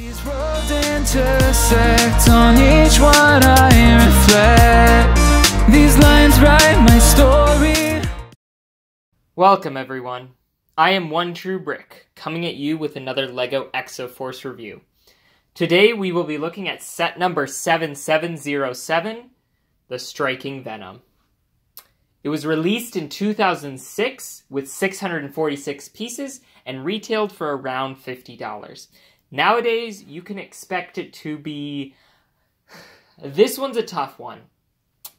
These roads intersect on each one I reflect. These lines write my story. Welcome, everyone. I am One True Brick, coming at you with another LEGO Exoforce review. Today we will be looking at set number 7707, The Striking Venom. It was released in 2006 with 646 pieces and retailed for around $50. Nowadays, you can expect it to be. This one's a tough one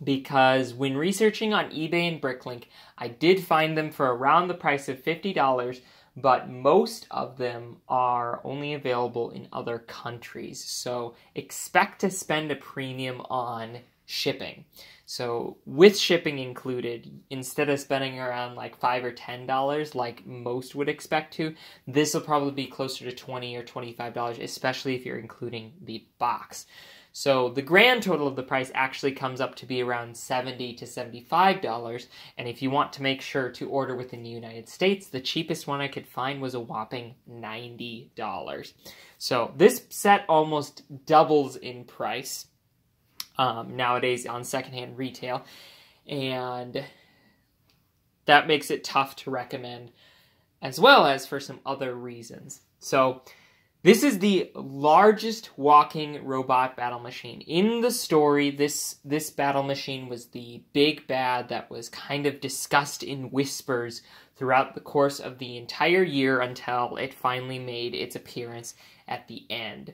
because when researching on eBay and Bricklink, I did find them for around the price of $50, but most of them are only available in other countries. So expect to spend a premium on shipping. So with shipping included, instead of spending around like five or ten dollars like most would expect to, this will probably be closer to twenty or twenty-five dollars, especially if you're including the box. So the grand total of the price actually comes up to be around seventy to seventy-five dollars. And if you want to make sure to order within the United States, the cheapest one I could find was a whopping ninety dollars. So this set almost doubles in price um, nowadays on secondhand retail, and that makes it tough to recommend, as well as for some other reasons. So, this is the largest walking robot battle machine. In the story, this this battle machine was the big bad that was kind of discussed in whispers throughout the course of the entire year until it finally made its appearance at the end.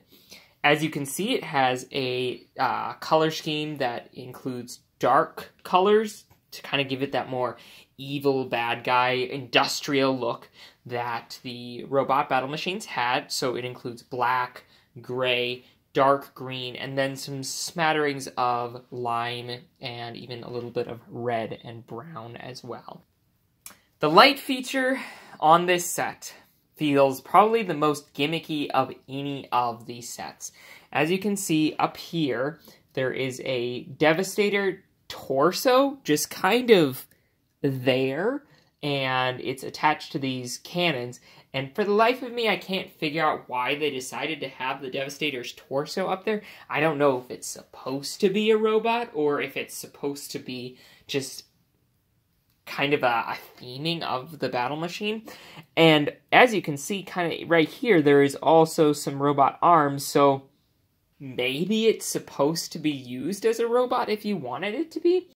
As you can see, it has a uh, color scheme that includes dark colors to kind of give it that more evil, bad guy, industrial look that the robot battle machines had. So it includes black, gray, dark green, and then some smatterings of lime and even a little bit of red and brown as well. The light feature on this set feels probably the most gimmicky of any of these sets. As you can see up here, there is a Devastator torso just kind of there, and it's attached to these cannons. And for the life of me, I can't figure out why they decided to have the Devastator's torso up there. I don't know if it's supposed to be a robot or if it's supposed to be just kind of a, a, theming of the battle machine. And as you can see, kind of right here, there is also some robot arms, so maybe it's supposed to be used as a robot if you wanted it to be.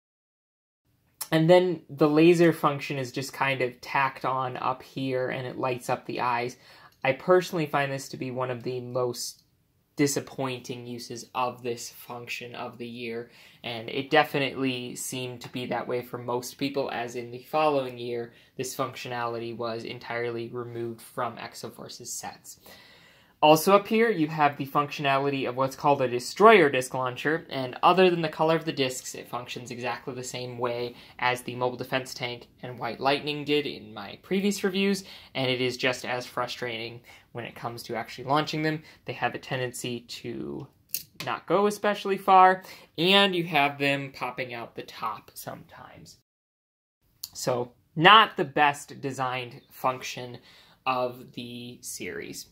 And then the laser function is just kind of tacked on up here and it lights up the eyes. I personally find this to be one of the most disappointing uses of this function of the year, and it definitely seemed to be that way for most people, as in the following year, this functionality was entirely removed from Exoforce's sets. Also up here, you have the functionality of what's called a destroyer disc launcher, and other than the color of the discs, it functions exactly the same way as the mobile defense tank and White Lightning did in my previous reviews, and it is just as frustrating when it comes to actually launching them. They have a tendency to not go especially far, and you have them popping out the top sometimes. So, not the best designed function of the series.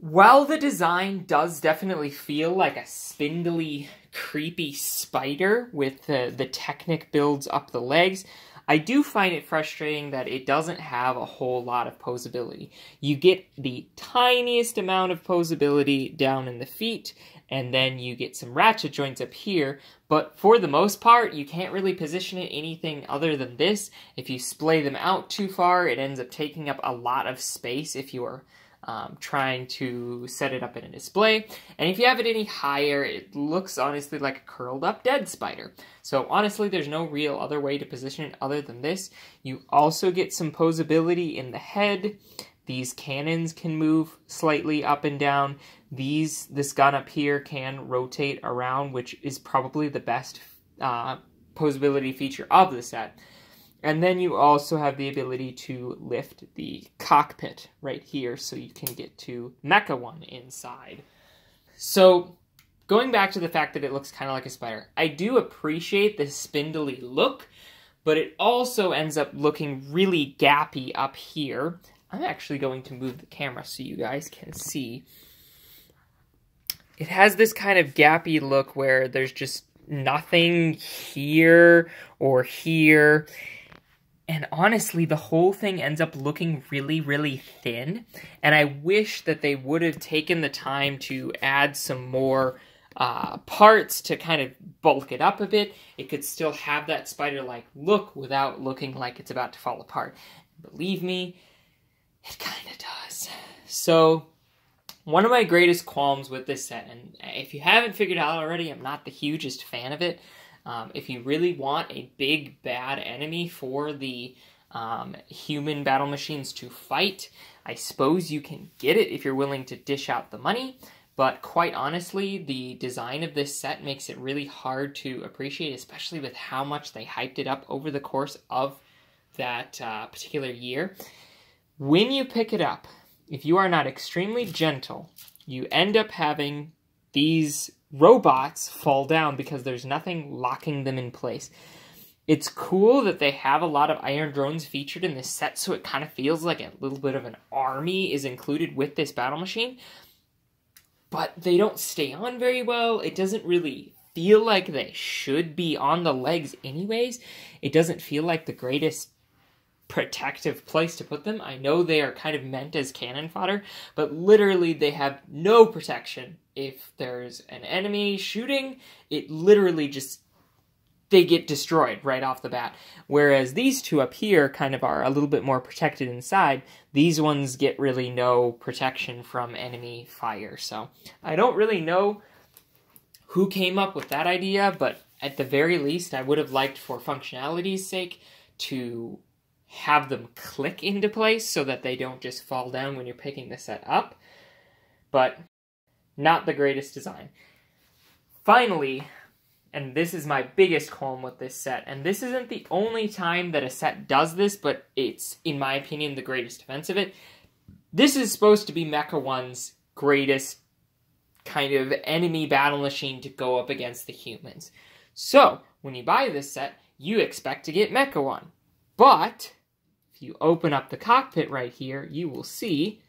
While the design does definitely feel like a spindly, creepy spider with the, the Technic builds up the legs, I do find it frustrating that it doesn't have a whole lot of posability. You get the tiniest amount of posability down in the feet, and then you get some ratchet joints up here, but for the most part, you can't really position it anything other than this. If you splay them out too far, it ends up taking up a lot of space if you are um, trying to set it up in a display. And if you have it any higher, it looks honestly like a curled up dead spider. So honestly, there's no real other way to position it other than this. You also get some posability in the head. These cannons can move slightly up and down. These, this gun up here can rotate around, which is probably the best uh, posability feature of the set. And then you also have the ability to lift the cockpit right here so you can get to Meca 1 inside. So, going back to the fact that it looks kind of like a spider, I do appreciate the spindly look, but it also ends up looking really gappy up here. I'm actually going to move the camera so you guys can see. It has this kind of gappy look where there's just nothing here or here. And honestly, the whole thing ends up looking really, really thin. And I wish that they would have taken the time to add some more uh, parts to kind of bulk it up a bit. It could still have that spider-like look without looking like it's about to fall apart. Believe me, it kind of does. So, one of my greatest qualms with this set, and if you haven't figured out already, I'm not the hugest fan of it. Um, if you really want a big bad enemy for the um, human battle machines to fight, I suppose you can get it if you're willing to dish out the money. But quite honestly, the design of this set makes it really hard to appreciate, especially with how much they hyped it up over the course of that uh, particular year. When you pick it up, if you are not extremely gentle, you end up having these robots fall down because there's nothing locking them in place. It's cool that they have a lot of iron drones featured in this set, so it kind of feels like a little bit of an army is included with this battle machine. But they don't stay on very well. It doesn't really feel like they should be on the legs anyways. It doesn't feel like the greatest protective place to put them. I know they are kind of meant as cannon fodder, but literally they have no protection. If there's an enemy shooting, it literally just they get destroyed right off the bat. Whereas these two up here kind of are a little bit more protected inside. These ones get really no protection from enemy fire. So I don't really know who came up with that idea, but at the very least, I would have liked for functionality's sake to have them click into place so that they don't just fall down when you're picking the set up. But not the greatest design. Finally, and this is my biggest qualm with this set, and this isn't the only time that a set does this, but it's, in my opinion, the greatest defense of it. This is supposed to be Meca One's greatest kind of enemy battle machine to go up against the humans. So, when you buy this set, you expect to get Meca One. But, if you open up the cockpit right here, you will see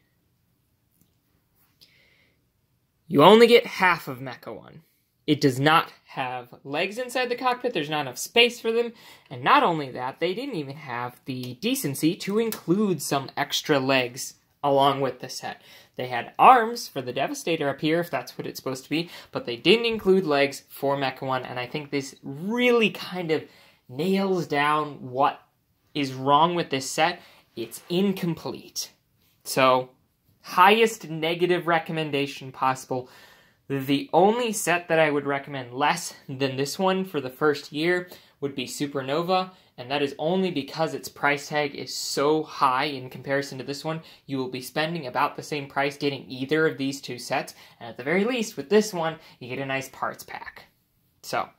you only get half of Meca 1. It does not have legs inside the cockpit, there's not enough space for them, and not only that, they didn't even have the decency to include some extra legs along with the set. They had arms for the Devastator up here, if that's what it's supposed to be, but they didn't include legs for Meca 1, and I think this really kind of nails down what is wrong with this set. It's incomplete. So, highest negative recommendation possible. The only set that I would recommend less than this one for the first year would be Supernova, and that is only because its price tag is so high in comparison to this one. You will be spending about the same price getting either of these two sets, and at the very least, with this one, you get a nice parts pack. So,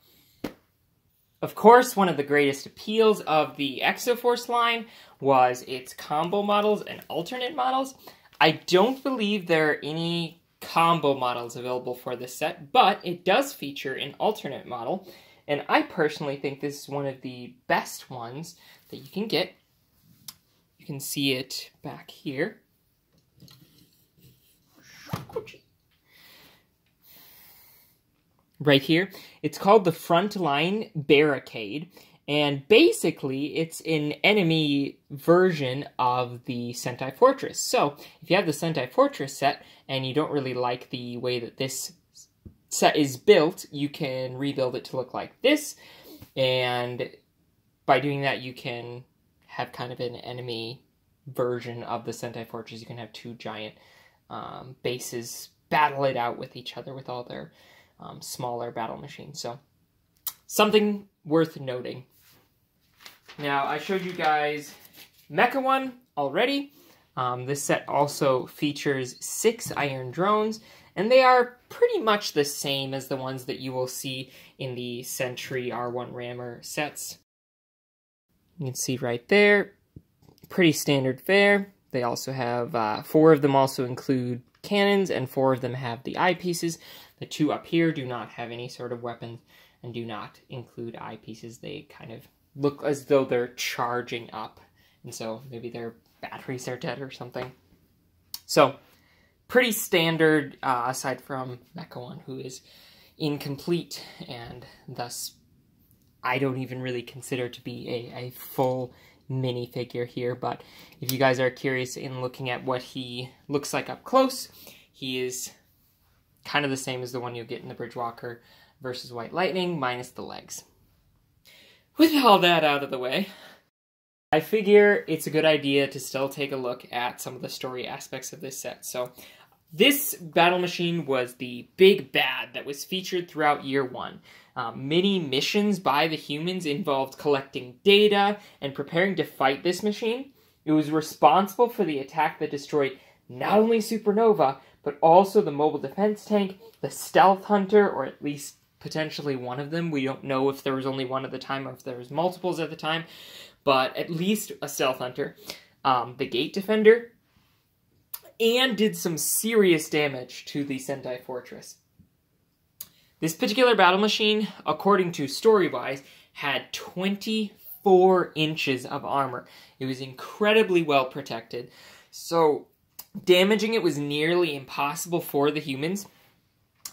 of course, one of the greatest appeals of the Exoforce line was its combo models and alternate models. I don't believe there are any combo models available for this set, but it does feature an alternate model, and I personally think this is one of the best ones that you can get. You can see it back here right here. It's called the Frontline Barricade, and basically it's an enemy version of the Sentai Fortress. So, if you have the Sentai Fortress set and you don't really like the way that this set is built, you can rebuild it to look like this, and by doing that you can have kind of an enemy version of the Sentai Fortress. You can have two giant um, bases battle it out with each other with all their um, smaller battle machine. So something worth noting. Now, I showed you guys Meca One already. Um, this set also features six iron drones, and they are pretty much the same as the ones that you will see in the Sentry R1 Rammer sets. You can see right there, pretty standard fare. They also have, uh, four of them also include cannons, and four of them have the eyepieces. The two up here do not have any sort of weapons and do not include eyepieces. They kind of look as though they're charging up. And so maybe they're batteries are dead or something. So, pretty standard, uh, aside from Meca One, who is incomplete and thus I don't even really consider to be a, a full minifigure here. But if you guys are curious in looking at what he looks like up close, he is kind of the same as the one you'll get in the Bridgewalker versus White Lightning, minus the legs. With all that out of the way, I figure it's a good idea to still take a look at some of the story aspects of this set. So, this battle machine was the big bad that was featured throughout year one. Um, many missions by the humans involved collecting data and preparing to fight this machine. It was responsible for the attack that destroyed not only Supernova, but also the mobile defense tank, the stealth hunter, or at least potentially one of them. We don't know if there was only one at the time or if there was multiples at the time, but at least a stealth hunter. Um, the gate defender, and did some serious damage to the Sentai Fortress. This particular battle machine, according to Storywise, had 24 inches of armor. It was incredibly well protected, so damaging it was nearly impossible for the humans.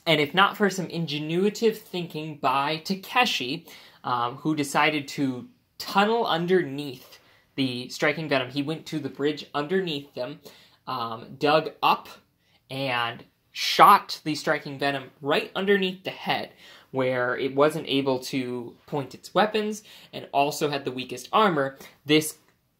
And if not for some ingenuitive thinking by Takeshi, um, who decided to tunnel underneath the striking venom, he went to the bridge underneath them, um, dug up, and shot the striking venom right underneath the head, where it wasn't able to point its weapons and also had the weakest armor. This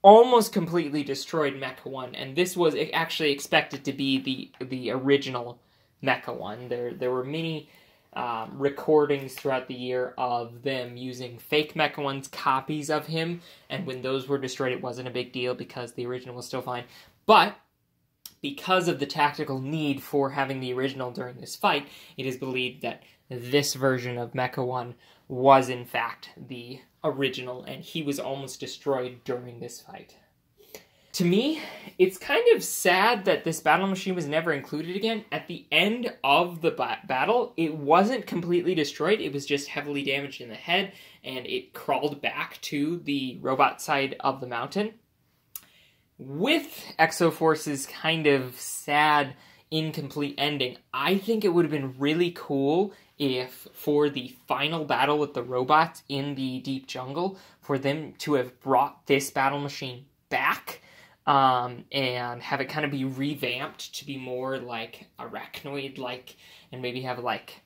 almost completely destroyed Meca 1, and this was actually expected to be the the original Meca 1. There there were many um, recordings throughout the year of them using fake Meca 1's copies of him, and when those were destroyed, it wasn't a big deal because the original was still fine. But because of the tactical need for having the original during this fight, it is believed that this version of Meca 1 was in fact the original, and he was almost destroyed during this fight. To me, it's kind of sad that this battle machine was never included again. At the end of the ba- battle, it wasn't completely destroyed, it was just heavily damaged in the head, and it crawled back to the robot side of the mountain with Exoforce's kind of sad, incomplete ending, I think it would have been really cool if, for the final battle with the robots in the deep jungle, for them to have brought this battle machine back um, and have it kind of be revamped to be more like arachnoid like, and maybe have like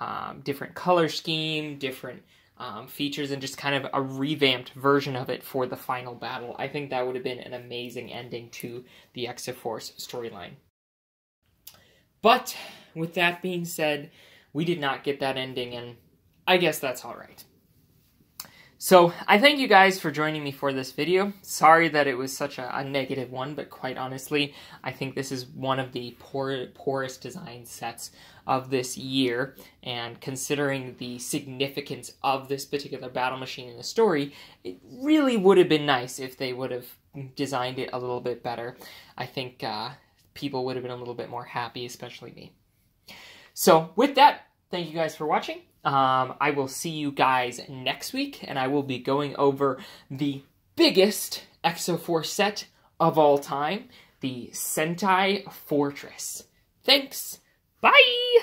um, different color scheme, different um, features and just kind of a revamped version of it for the final battle. I think that would have been an amazing ending to the Exoforce storyline. But with that being said, we did not get that ending, and I guess that's alright. So, I thank you guys for joining me for this video. Sorry that it was such a, a, negative one, but quite honestly, I think this is one of the poor, poorest design sets of this year, and considering the significance of this particular battle machine in the story, it really would have been nice if they would have designed it a little bit better. I think uh, people would have been a little bit more happy, especially me. So, with that, thank you guys for watching. Um, I will see you guys next week, and I will be going over the biggest Exoforce set of all time, the Sentai Fortress. Thanks. Bye!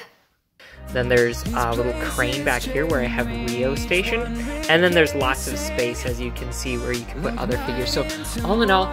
Then there's a little crane back here where I have Rio Station. And then there's lots of space, as you can see, where you can put other figures. So all in all,